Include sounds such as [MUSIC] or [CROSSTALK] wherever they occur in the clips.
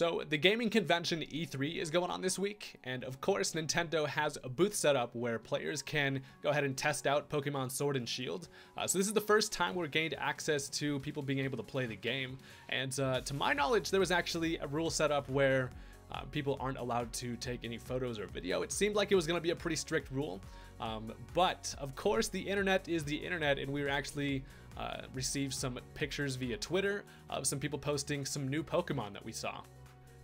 So the gaming convention E3 is going on this week, and of course Nintendo has a booth set up where players can go ahead and test out Pokemon Sword and Shield. Uh, so this is the first time we're gained access to people being able to play the game, and uh, to my knowledge there was actually a rule set up where uh, people aren't allowed to take any photos or video. It seemed like it was going to be a pretty strict rule, um, but of course the internet is the internet, and we were actually uh, received some pictures via Twitter of some people posting some new Pokemon that we saw.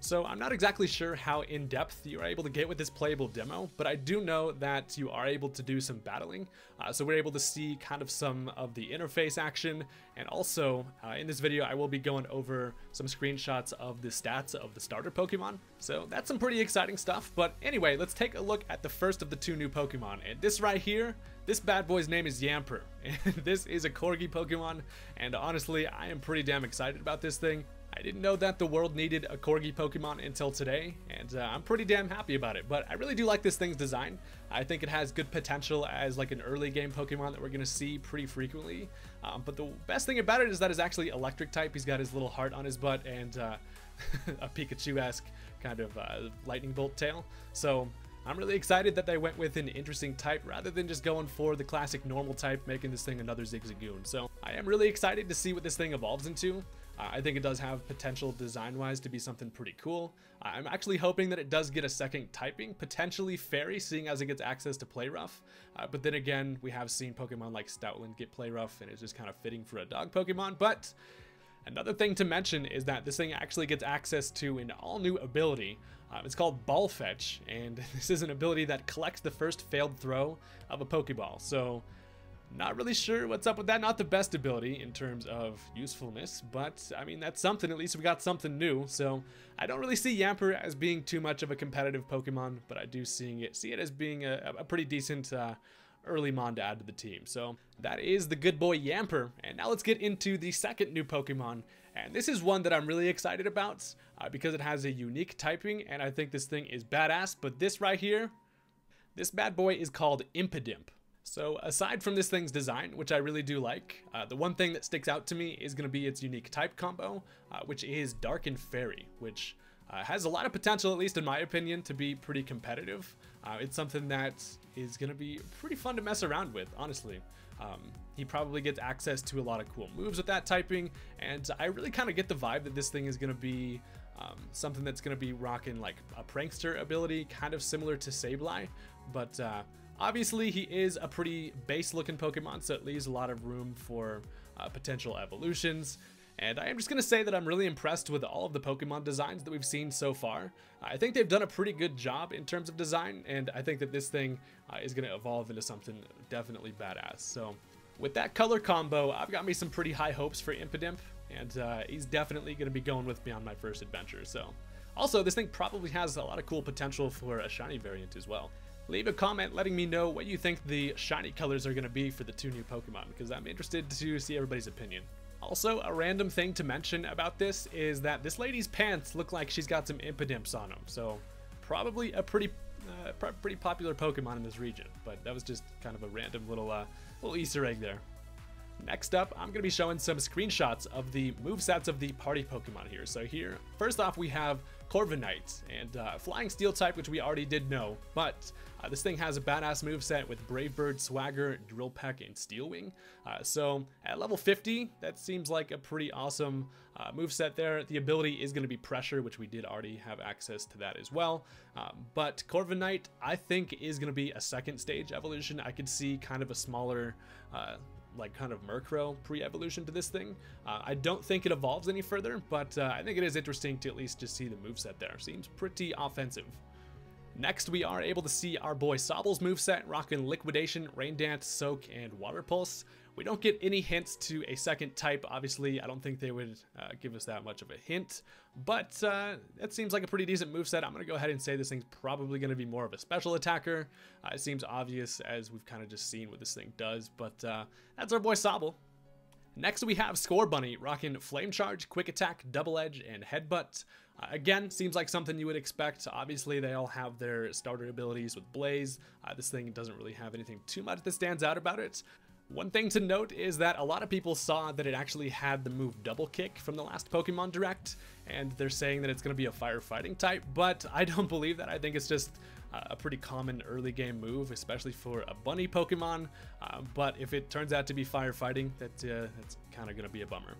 So I'm not exactly sure how in-depth you are able to get with this playable demo, but I do know that you are able to do some battling. Uh, so we're able to see kind of some of the interface action, and also uh, in this video I will be going over some screenshots of the stats of the starter Pokemon. So that's some pretty exciting stuff, but anyway, let's take a look at the first of the two new Pokemon. And this right here, this bad boy's name is Yamper, [LAUGHS] and this is a Corgi Pokemon, and honestly, I am pretty damn excited about this thing. I didn't know that the world needed a Corgi Pokemon until today, and uh, I'm pretty damn happy about it. But I really do like this thing's design. I think it has good potential as like an early game Pokemon that we're going to see pretty frequently. Um, but the best thing about it is that it's actually electric type. He's got his little heart on his butt and uh, [LAUGHS] a Pikachu-esque kind of uh, lightning bolt tail. So I'm really excited that they went with an interesting type rather than just going for the classic normal type, making this thing another Zigzagoon. So I am really excited to see what this thing evolves into. I think it does have potential design-wise to be something pretty cool. I'm actually hoping that it does get a second typing, potentially Fairy, seeing as it gets access to Play Rough. Uh, but then again, we have seen Pokemon like Stoutland get Play Rough, and it's just kind of fitting for a dog Pokemon. But Another thing to mention is that this thing actually gets access to an all-new ability. Um, it's called Ball Fetch, and [LAUGHS] this is an ability that collects the first failed throw of a Pokeball. So not really sure what's up with that. Not the best ability in terms of usefulness, but I mean, that's something. At least we got something new. So I don't really see Yamper as being too much of a competitive Pokemon, but I do seeing it see it as being a, a pretty decent uh, early Mon to add to the team. So that is the good boy Yamper. And now let's get into the second new Pokemon. And this is one that I'm really excited about uh, because it has a unique typing and I think this thing is badass. But this right here, this bad boy is called Impidimp. So aside from this thing's design, which I really do like, uh, the one thing that sticks out to me is going to be its unique type combo, uh, which is Dark and Fairy, which uh, has a lot of potential, at least in my opinion, to be pretty competitive. Uh, it's something that is going to be pretty fun to mess around with, honestly. Um, he probably gets access to a lot of cool moves with that typing, and I really kind of get the vibe that this thing is going to be um, something that's going to be rocking like a prankster ability, kind of similar to Sableye, but uh, Obviously, he is a pretty base-looking Pokemon, so it leaves a lot of room for uh, potential evolutions. And I am just going to say that I'm really impressed with all of the Pokemon designs that we've seen so far. I think they've done a pretty good job in terms of design, and I think that this thing uh, is going to evolve into something definitely badass. So with that color combo, I've got me some pretty high hopes for Impidimp, and uh, he's definitely going to be going with me on my first adventure. So also, this thing probably has a lot of cool potential for a shiny variant as well. Leave a comment letting me know what you think the shiny colors are going to be for the two new Pokemon, because I'm interested to see everybody's opinion. Also, a random thing to mention about this is that this lady's pants look like she's got some impidimps on them, so probably a pretty uh, pretty popular Pokemon in this region, but that was just kind of a random little, uh, little Easter egg there. Next up, I'm going to be showing some screenshots of the movesets of the party Pokemon here. So here, first off, we have Corviknight and uh, Flying Steel type, which we already did know, but uh, this thing has a badass moveset with Brave Bird, Swagger, Drill Peck, and Steel Wing. Uh, so at level 50, that seems like a pretty awesome uh, moveset there. The ability is going to be Pressure, which we did already have access to that as well. Um, but Corviknight, I think, is going to be a second stage evolution. I could see kind of a smaller uh, like kind of Murkrow pre-evolution to this thing. Uh, I don't think it evolves any further, but uh, I think it is interesting to at least just see the moveset there. Seems pretty offensive. Next, we are able to see our boy Sobble's moveset, rocking Liquidation, Rain Dance, Soak, and Water Pulse. We don't get any hints to a second type, obviously. I don't think they would uh, give us that much of a hint, but uh, that seems like a pretty decent moveset. I'm going to go ahead and say this thing's probably going to be more of a special attacker. Uh, it seems obvious as we've kind of just seen what this thing does, but uh, that's our boy Sobble. Next, we have Scorbunny, rocking Flame Charge, Quick Attack, Double Edge, and Headbutt. Uh, again, seems like something you would expect. Obviously, they all have their starter abilities with Blaze. Uh, this thing doesn't really have anything too much that stands out about it. One thing to note is that a lot of people saw that it actually had the move Double Kick from the last Pokemon Direct, and they're saying that it's going to be a firefighting type, but [LAUGHS] I don't believe that. I think it's just a pretty common early game move, especially for a bunny Pokemon, uh, but if it turns out to be firefighting, that, uh, that's kind of going to be a bummer.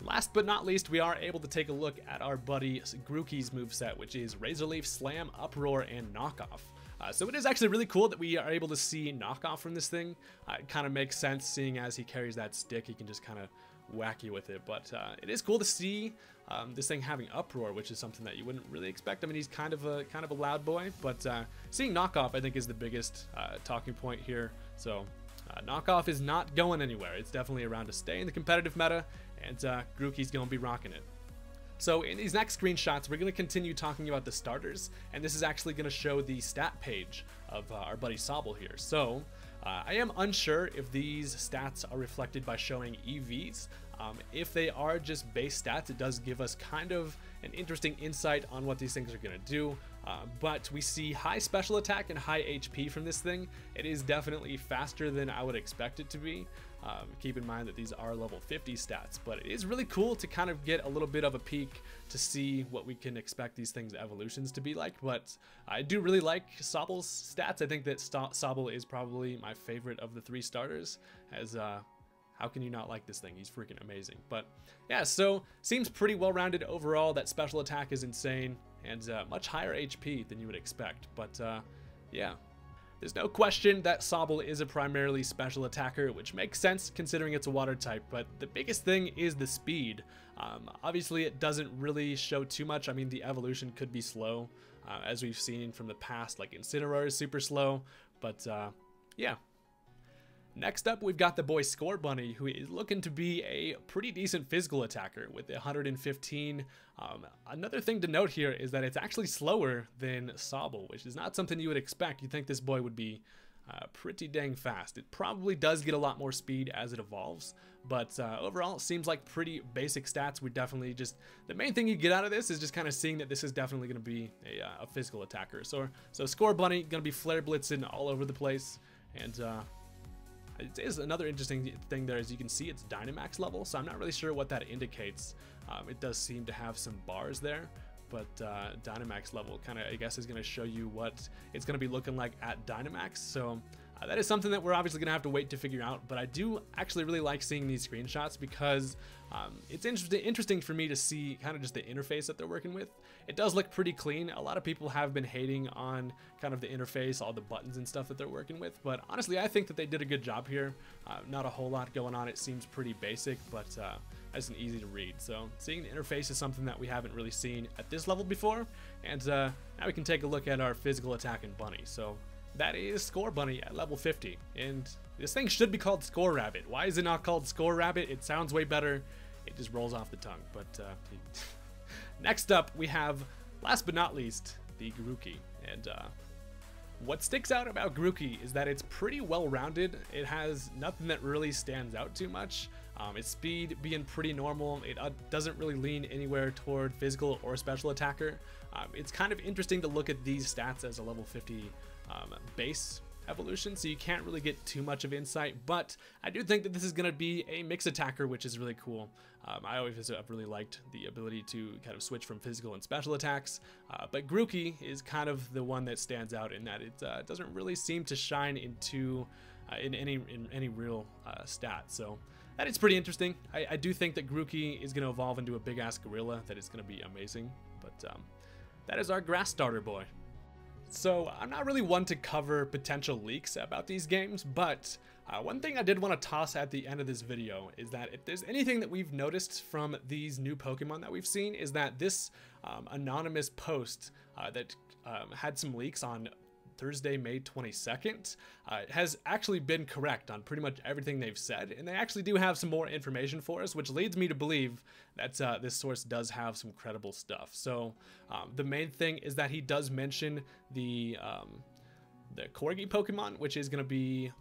Last but not least, we are able to take a look at our buddy Grookey's moveset, which is Razor Leaf, Slam, Uproar, and Knockoff. Uh, so it is actually really cool that we are able to see knockoff from this thing. Uh, it kind of makes sense seeing as he carries that stick, he can just kind of whack you with it. But uh, it is cool to see um, this thing having uproar, which is something that you wouldn't really expect. I mean, he's kind of a kind of a loud boy, but uh, seeing knockoff, I think, is the biggest uh, talking point here. So uh, knockoff is not going anywhere. It's definitely around to stay in the competitive meta, and uh, Grookey's going to be rocking it. So in these next screenshots, we're going to continue talking about the starters, and this is actually going to show the stat page of uh, our buddy Sobble here. So uh, I am unsure if these stats are reflected by showing EVs. Um, if they are just base stats, it does give us kind of an interesting insight on what these things are going to do. Uh, but we see high special attack and high HP from this thing. It is definitely faster than I would expect it to be. Um, keep in mind that these are level 50 stats, but it is really cool to kind of get a little bit of a peek to see what we can expect these things evolutions to be like. But I do really like Sobble's stats. I think that Sobble is probably my favorite of the three starters, as uh, how can you not like this thing? He's freaking amazing. But yeah, so seems pretty well rounded overall. That special attack is insane and uh, much higher HP than you would expect. But uh, yeah, there's no question that Sobble is a primarily special attacker, which makes sense considering it's a water type, but the biggest thing is the speed. Um, obviously, it doesn't really show too much. I mean, the evolution could be slow, uh, as we've seen from the past, like Incineroar is super slow, but uh, yeah, Next up, we've got the boy Scorbunny, who is looking to be a pretty decent physical attacker with 115. Um, another thing to note here is that it's actually slower than Sobble, which is not something you would expect. You'd think this boy would be uh, pretty dang fast. It probably does get a lot more speed as it evolves, but uh, overall it seems like pretty basic stats. We definitely just, the main thing you get out of this is just kind of seeing that this is definitely going to be a, uh, a, physical attacker. So, so Scorbunny, going to be flare blitzing all over the place, and uh, it is another interesting thing there, as you can see, it's Dynamax level, so I'm not really sure what that indicates. Um, it does seem to have some bars there, but uh, Dynamax level kind of, I guess, is going to show you what it's going to be looking like at Dynamax. So uh, that is something that we're obviously going to have to wait to figure out, but I do actually really like seeing these screenshots because um, it's interesting, interesting for me to see kind of just the interface that they're working with. It does look pretty clean. A lot of people have been hating on kind of the interface, all the buttons and stuff that they're working with, but honestly, I think that they did a good job here. Uh, not a whole lot going on. It seems pretty basic, but uh, nice and easy to read. So seeing the interface is something that we haven't really seen at this level before, and uh, now we can take a look at our physical attack and bunny. So that is Scorbunny at level 50. And this thing should be called Score Rabbit. Why is it not called Score Rabbit? It sounds way better. It just rolls off the tongue. But uh, [LAUGHS] next up, we have, last but not least, the Grookey. And uh, what sticks out about Grookey is that it's pretty well rounded. It has nothing that really stands out too much. Um, its speed being pretty normal, it uh, doesn't really lean anywhere toward physical or special attacker. Um, it's kind of interesting to look at these stats as a level 50 um, base evolution, so you can't really get too much of insight, but I do think that this is going to be a mix attacker, which is really cool. Um, I always have really liked the ability to kind of switch from physical and special attacks, uh, but Grookey is kind of the one that stands out in that it uh, doesn't really seem to shine into uh, in any in any real uh, stat. So that is pretty interesting. I, I do think that Grookey is going to evolve into a big ass gorilla that is going to be amazing, but um, that is our grass starter boy. So I'm not really one to cover potential leaks about these games, but uh, one thing I did want to toss at the end of this video is that if there's anything that we've noticed from these new Pokemon that we've seen is that this um, anonymous post uh, that um, had some leaks on Thursday, May 22nd, uh, has actually been correct on pretty much everything they've said, and they actually do have some more information for us, which leads me to believe that uh, this source does have some credible stuff. So um, the main thing is that he does mention the um, the Corgi Pokemon, which is going to be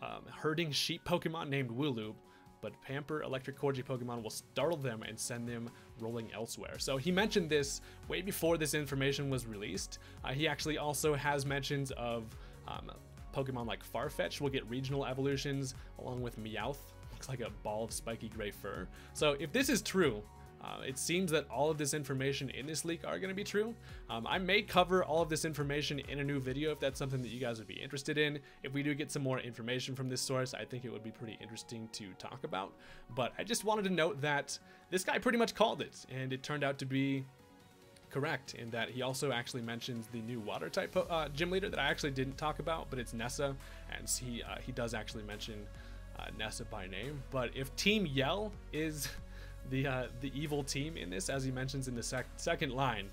um, herding sheep Pokemon named Wooloo, but Yamper Electric Corgi Pokemon will startle them and send them rolling elsewhere. So he mentioned this way before this information was released. Uh, he actually also has mentions of um, Pokemon like Farfetch will get regional evolutions along with Meowth. Looks like a ball of spiky gray fur. So if this is true, uh, it seems that all of this information in this leak are going to be true. Um, I may cover all of this information in a new video if that's something that you guys would be interested in. If we do get some more information from this source, I think it would be pretty interesting to talk about. But I just wanted to note that this guy pretty much called it, and it turned out to be correct in that he also actually mentions the new water type uh, gym leader that I actually didn't talk about, but it's Nessa, and he uh, he does actually mention uh, Nessa by name. But if Team Yell is the uh, the evil team in this, as he mentions in the sec second line,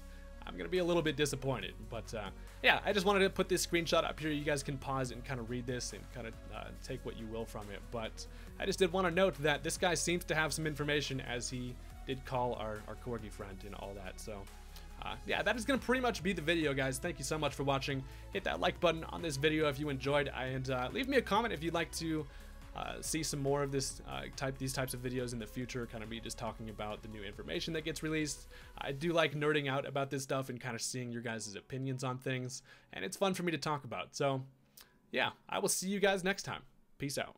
I'm gonna be a little bit disappointed. But uh, yeah, I just wanted to put this screenshot up here. You guys can pause and kind of read this and kind of uh, take what you will from it. But I just did want to note that this guy seems to have some information as he did call our, our corgi friend and all that. So uh, yeah, that is going to pretty much be the video, guys. Thank you so much for watching. Hit that like button on this video if you enjoyed, and uh, leave me a comment if you'd like to uh, see some more of this uh, type, these types of videos in the future. Kind of me just talking about the new information that gets released. I do like nerding out about this stuff and kind of seeing your guys' opinions on things, and it's fun for me to talk about. So, yeah, I will see you guys next time. Peace out.